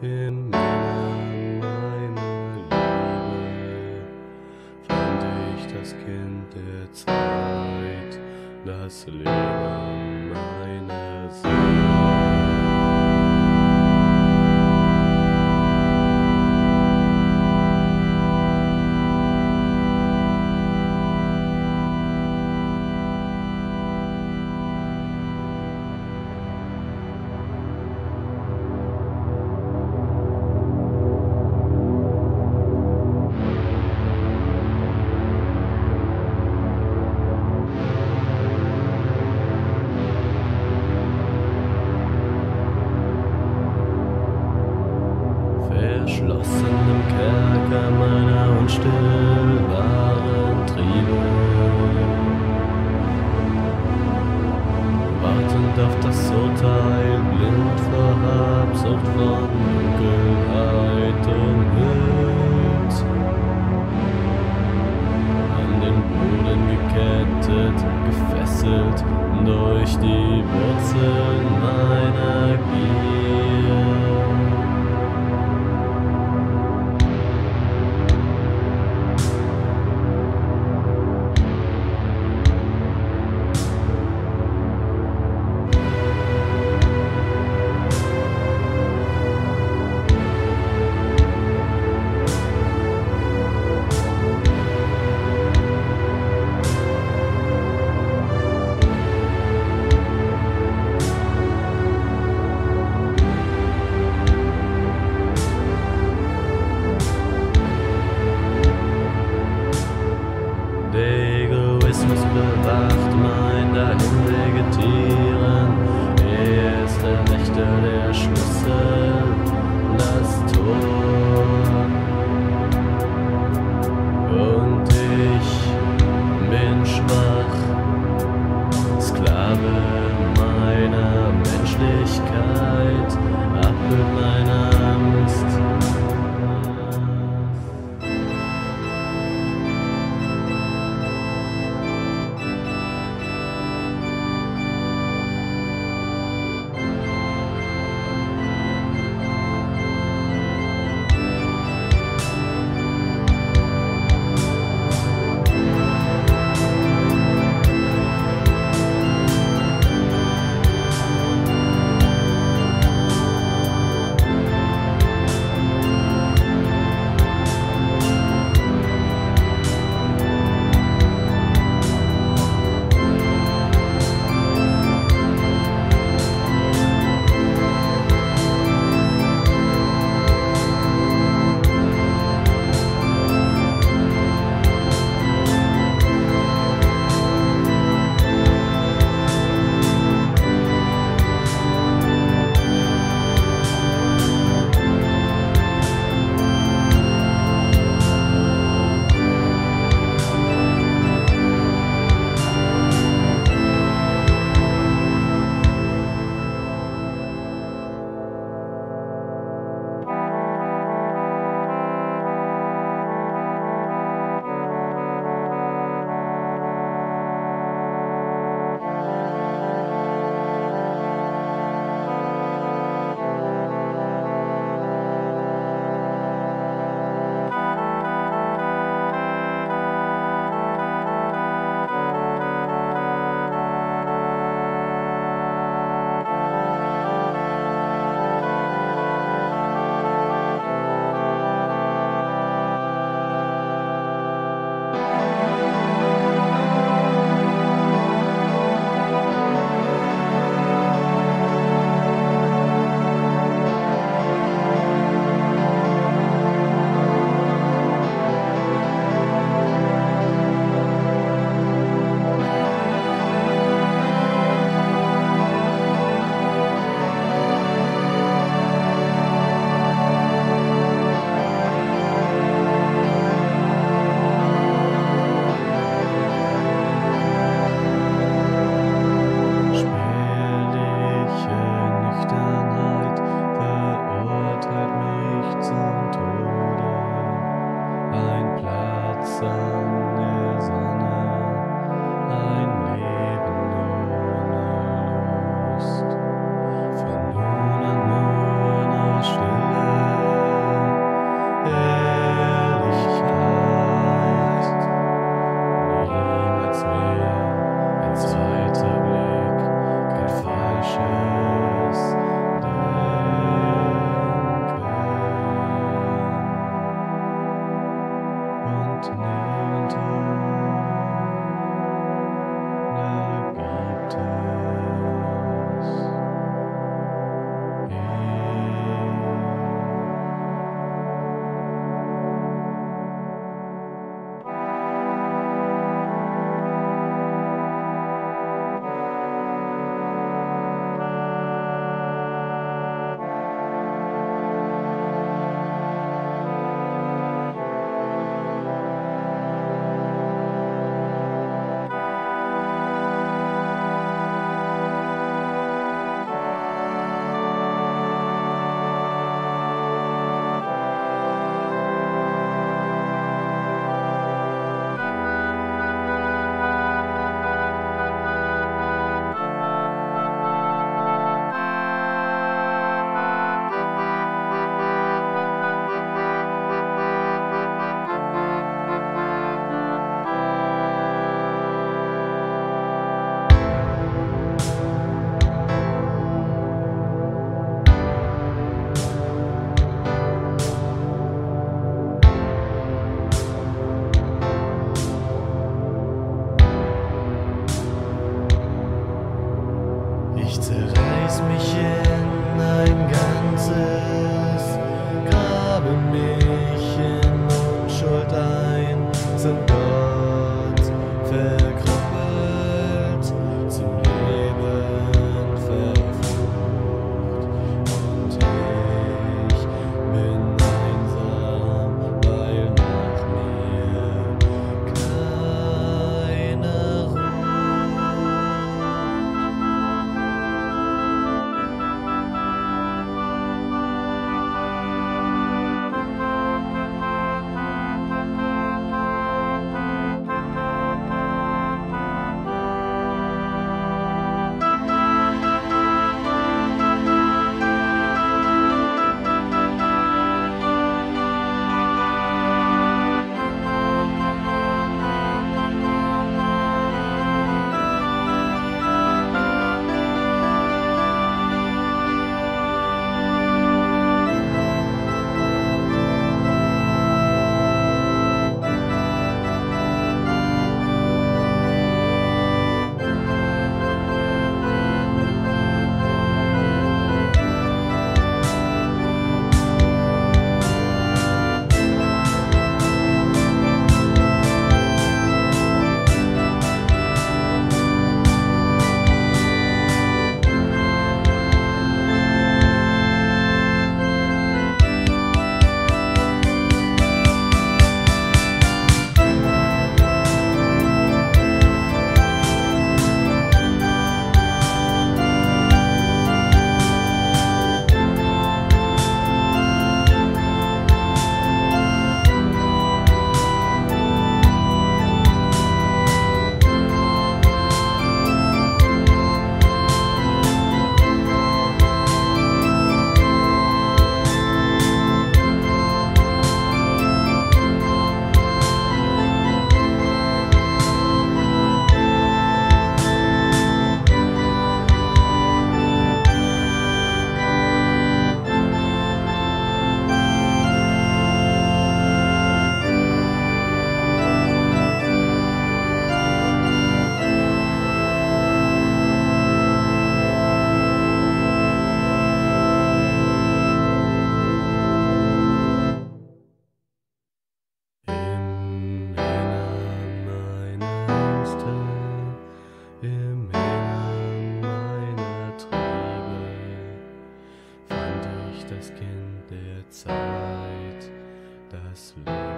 Im Innern meiner Liebe fand ich das Kind der Zeit, das Leben meiner Seele. Durch die Wurzeln meiner Gier. Menschlichkeit, Abbild meiner sun. Ich zerreiß mich in ein ganzes, grabe fand